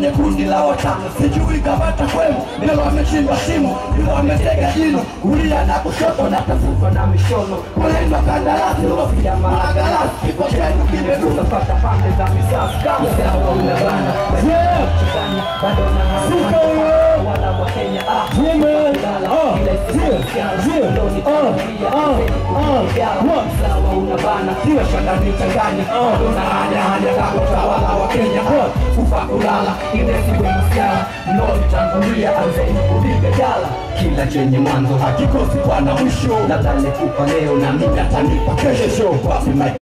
Kwenye kundi la watano sijui kamata kwenu, leo ameshimba simu, leo ametega jino, kulia na kushoto na tafutwa na mishono, kulindwa kandarasi ulofia mahagarasi, kipo chenu kimeruka pata pande za misasi. Kama sawa unabana Changanya bado na hapa wala wa Kenya. Ah Ile sisi Ndoni tunalia Sawa unabana Tiwa shangani changanya Bado na Kufa kulala. Ile siku ya msiala Mnoni tangulia anzeni kupiga jala kila chenye mwanzo hakikosi kwa na mwisho, nadhani kupa leo na mimi atanipa kesho. Mike